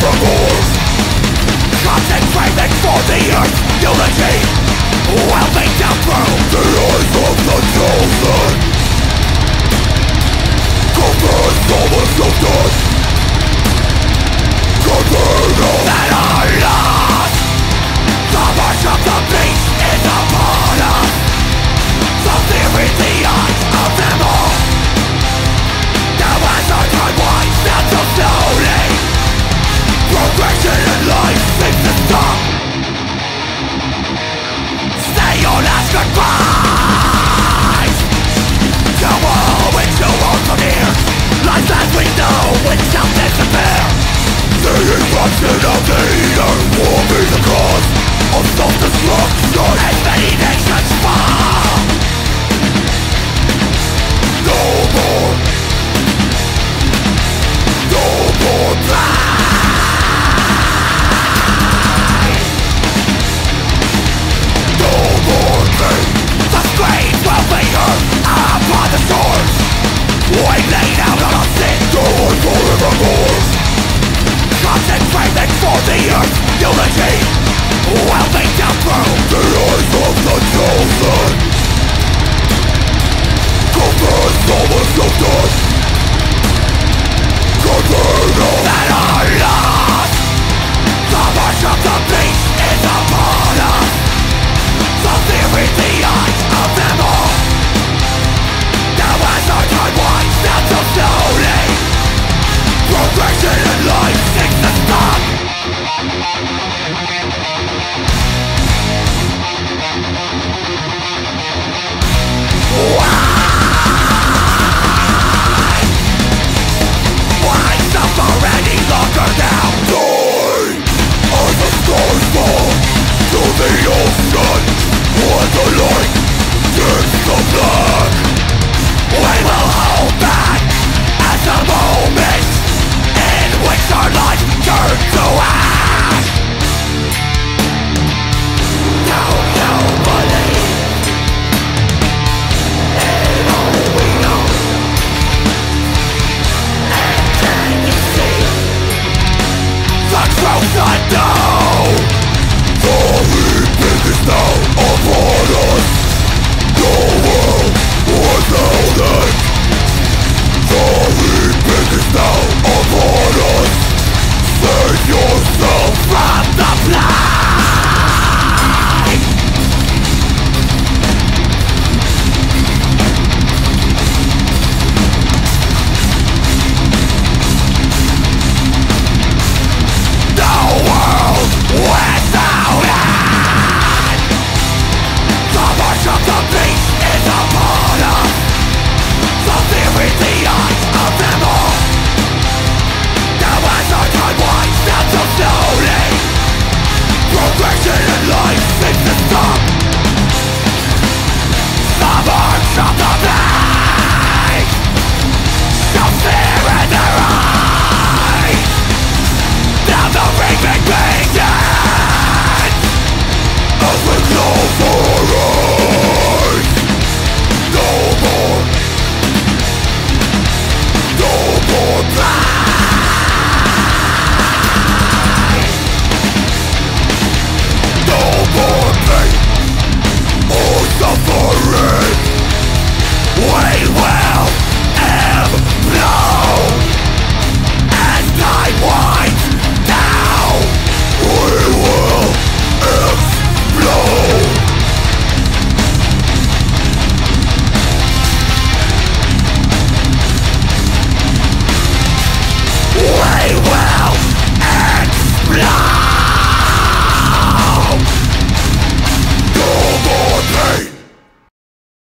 miracles Concentrating for the earth's unity We'll make down through the eyes of the chosen unity. Will they down through. Now upon us. The world was now